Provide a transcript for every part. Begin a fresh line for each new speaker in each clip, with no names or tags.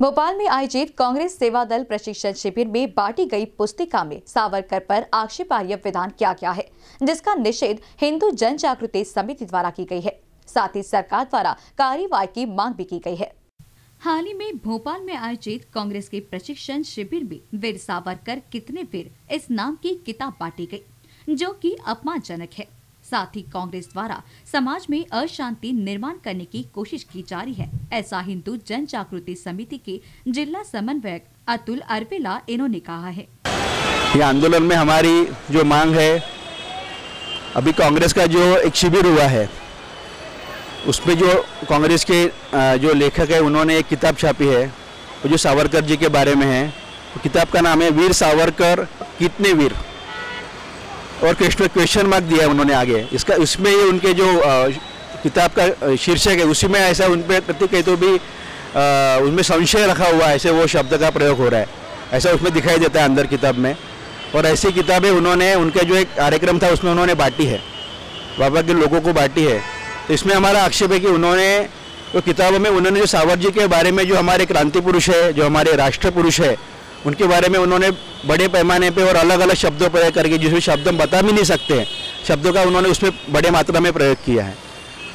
भोपाल में आयोजित कांग्रेस सेवा दल प्रशिक्षण शिविर में बांटी गई पुस्तिका में सावरकर पर आक्षेपार्ह विधान किया गया है, जिसका निषेध हिंदू जन जागृति समिति द्वारा की गई है। साथ ही सरकार द्वारा कार्यवाही की मांग भी की गई है। हाल ही में भोपाल में आयोजित कांग्रेस के प्रशिक्षण शिविर में वीर सावरकर कितने वीर इस नाम की किताब बांटी गई जो कि अपमानजनक है। साथ ही कांग्रेस द्वारा समाज में अशांति निर्माण करने की कोशिश की जा रही है। ऐसा हिंदू जन जागृति समिति के जिला समन्वयक अतुल अरवेला इन्होंने कहा है।
ये आंदोलन में हमारी जो मांग है, अभी कांग्रेस का जो एक शिविर हुआ है, उसमें जो कांग्रेस के जो लेखक है, उन्होंने एक किताब छापी है, वो जो सावरकर जी के बारे में है। किताब का नाम है वीर सावरकर, कितने वीर? और क्वेश्चन मार्क दिया है उन्होंने आगे। इसका उसमें ये उनके जो किताब का शीर्षक है, उसी में ऐसा उन पर प्रति कहीं तो भी उनमें संशय रखा हुआ है, ऐसे वो शब्द का प्रयोग हो रहा है। ऐसा उसमें दिखाई देता है अंदर किताब में। और ऐसी किताबें उन्होंने, उनके जो एक कार्यक्रम था उसमें उन्होंने बांटी है। बाबा के लोगों को बांटी है। तो इसमें हमारा आक्षेप है कि उन्होंने तो किताबों में उन्होंने जो सावर जी के बारे में जो हमारे क्रांति पुरुष है, जो हमारे राष्ट्र पुरुष है उनके बारे में उन्होंने बड़े पैमाने पे और अलग अलग शब्दों प्रयोग करके जिसमें शब्द हम बता भी नहीं सकते हैं शब्दों का उन्होंने उसमें बड़े मात्रा में प्रयोग किया है।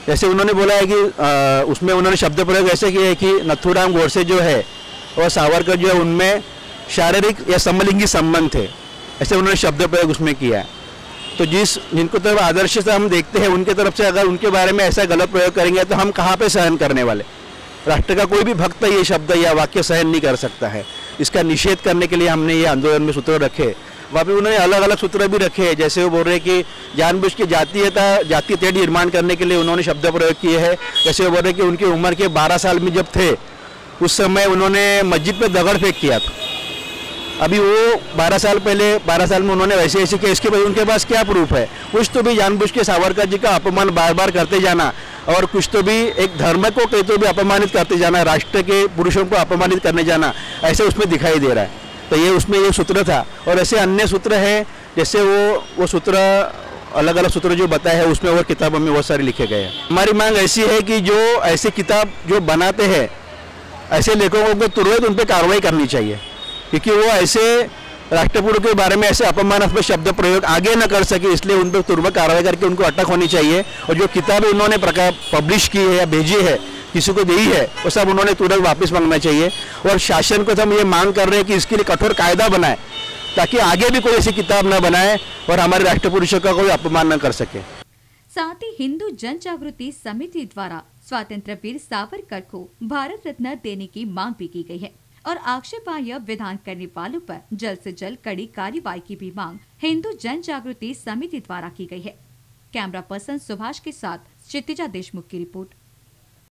जैसे उन्होंने बोला है कि आ, उसमें उन्होंने शब्द प्रयोग ऐसे किया है कि नथुराम गोडसे जो है और सावरकर जो है उनमें शारीरिक या समलिंगी संबंध थे। ऐसे उन्होंने शब्द प्रयोग उसमें किया है। तो जिस जिनको तरफ़ आदर्श से हम देखते हैं उनके तरफ़ से अगर उनके बारे में ऐसा गलत प्रयोग करेंगे तो हम कहाँ पे सहन करने वाले? राष्ट्र का कोई भी भक्त ये शब्द या वाक्य सहन नहीं कर सकता है। इसका निषेध करने के लिए हमने ये आंदोलन में सूत्र रखे। वहाँ पर उन्होंने अलग अलग सूत्र भी रखे, जैसे वो बोल रहे कि जानबूझ के जातीयता, जातीय तेज निर्माण करने के लिए उन्होंने शब्द प्रयोग किए हैं। जैसे वो बोल रहे कि उनकी उम्र के 12 साल में जब थे, उस समय उन्होंने मस्जिद पे दगड़ फेंक किया था। अभी वो 12 साल पहले 12 साल में उन्होंने वैसे ऐसे किया, इसके बाद उनके पास क्या प्रूफ है? कुछ तो भी जानबूझ के सावरकर जी का अपमान बार बार करते जाना और कुछ तो भी एक धर्म को कहीं तो भी अपमानित करते जाना, राष्ट्र के पुरुषों को अपमानित करने जाना, ऐसे उसमें दिखाई दे रहा है। तो ये उसमें ये सूत्र था। और ऐसे अन्य सूत्र है, जैसे वो वो सूत्र अलग अलग सूत्र जो बताए हैं, उसमें और किताबों में बहुत सारे लिखे गए हैं। हमारी मांग ऐसी है कि जो ऐसे किताब जो बनाते हैं, ऐसे लेखकों को तुरंत उन पर कार्रवाई करनी चाहिए। क्योंकि वो ऐसे राष्ट्रपुर के बारे में ऐसे अपमानास्पद शब्द प्रयोग आगे न कर सके, इसलिए उन पर तुरंत कार्रवाई करके उनको अटक होनी चाहिए। और जो किताबें उन्होंने पब्लिश की है या भेजी है, किसी को दी है, वो सब उन्होंने तुरंत वापस मांगना चाहिए। और शासन को तो हम ये मांग कर रहे हैं कि इसके लिए कठोर कायदा बनाए, ताकि आगे भी कोई ऐसी किताब न बनाए और हमारे राष्ट्र पुरुषों का कोई अपमान न कर सके।
साथ ही हिंदू जन जागृति समिति द्वारा स्वतंत्र वीर सावरकर को भारत रत्न देने की मांग भी की गई है। और आक्षेपार्ह विधान करने वालों पर जल्द से जल्द कड़ी कार्यवाही की भी मांग हिंदू जन जागृति समिति द्वारा की गई है। कैमरा पर्सन सुभाष के साथ क्षितिजा देशमुख की रिपोर्ट।